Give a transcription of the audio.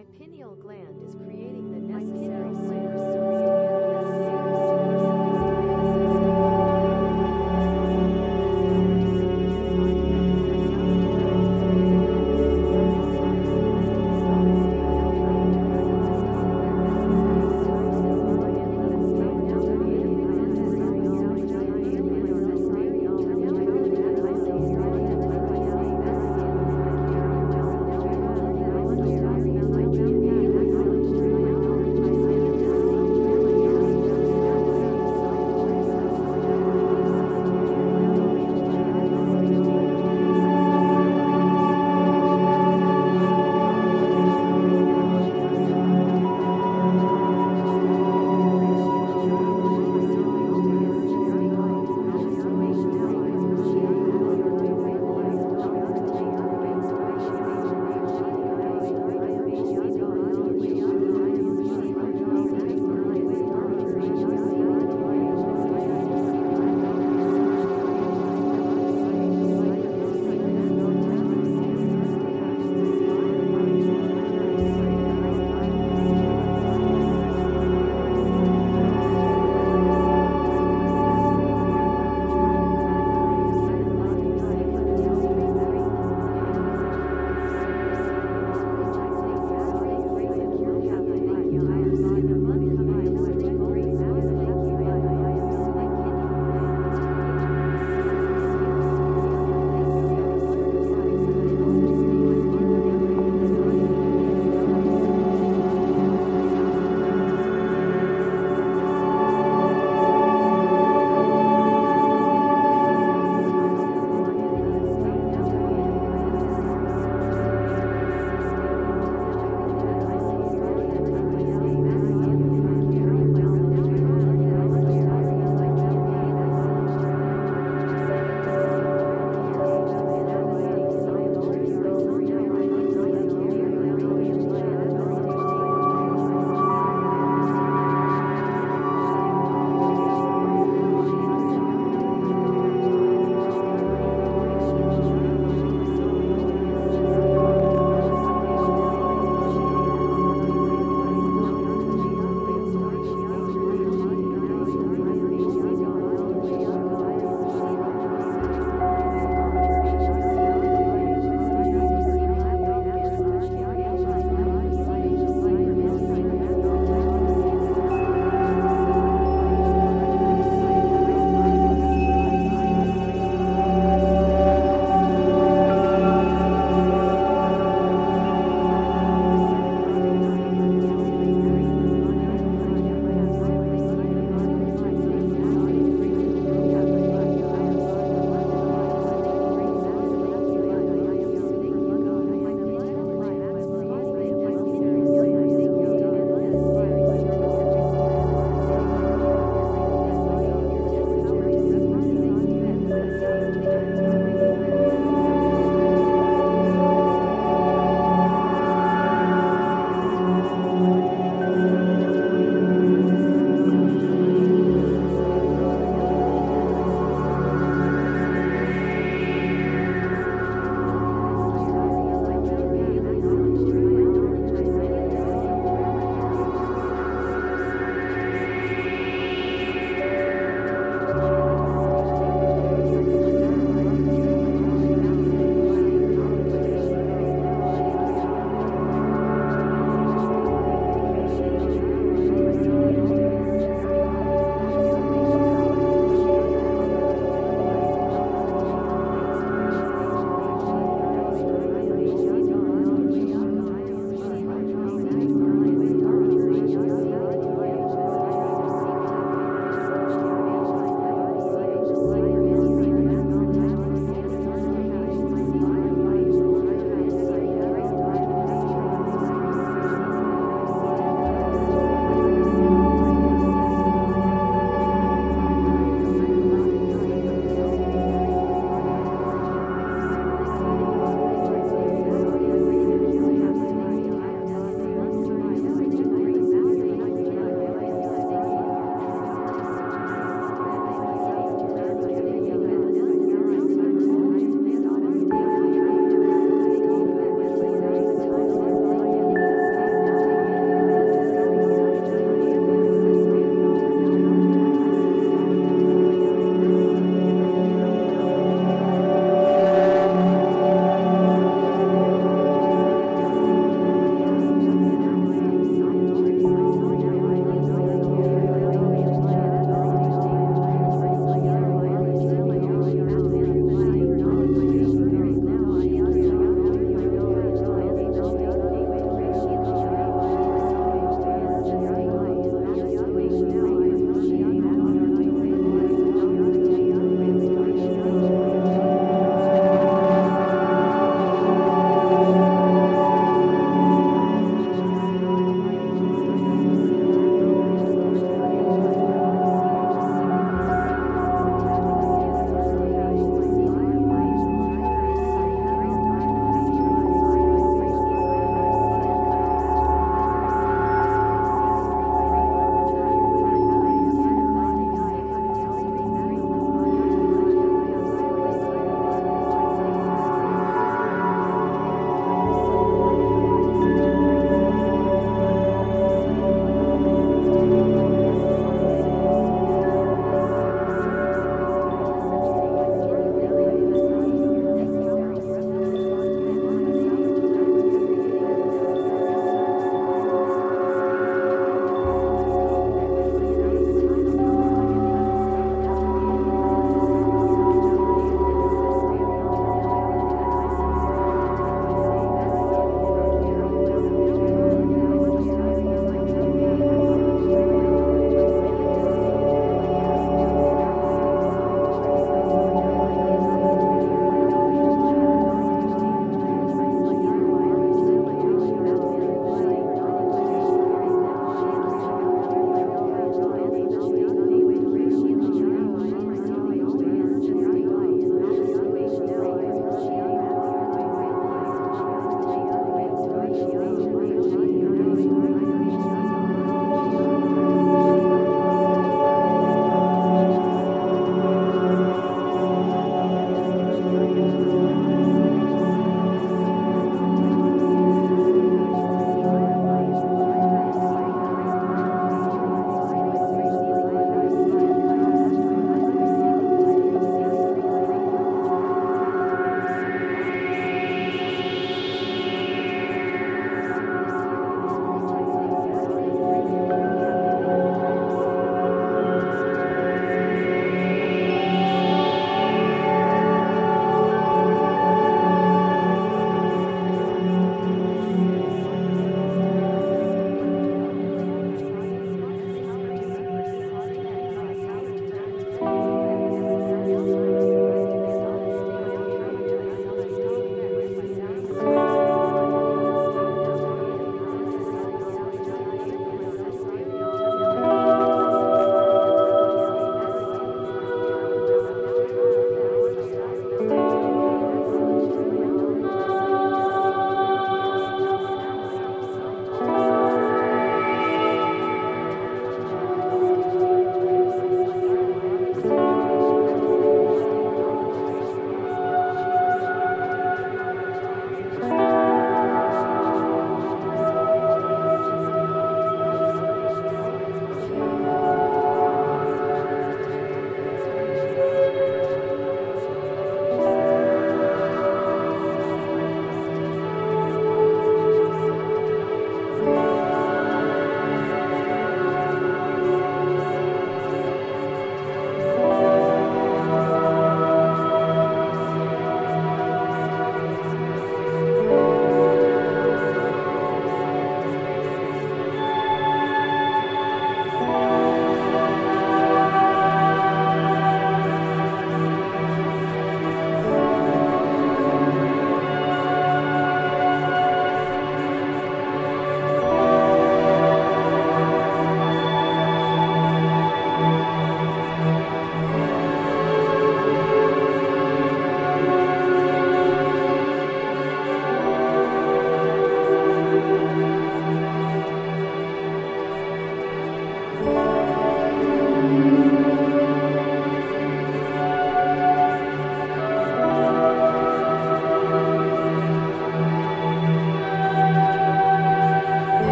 My pineal gland is creating the necessary.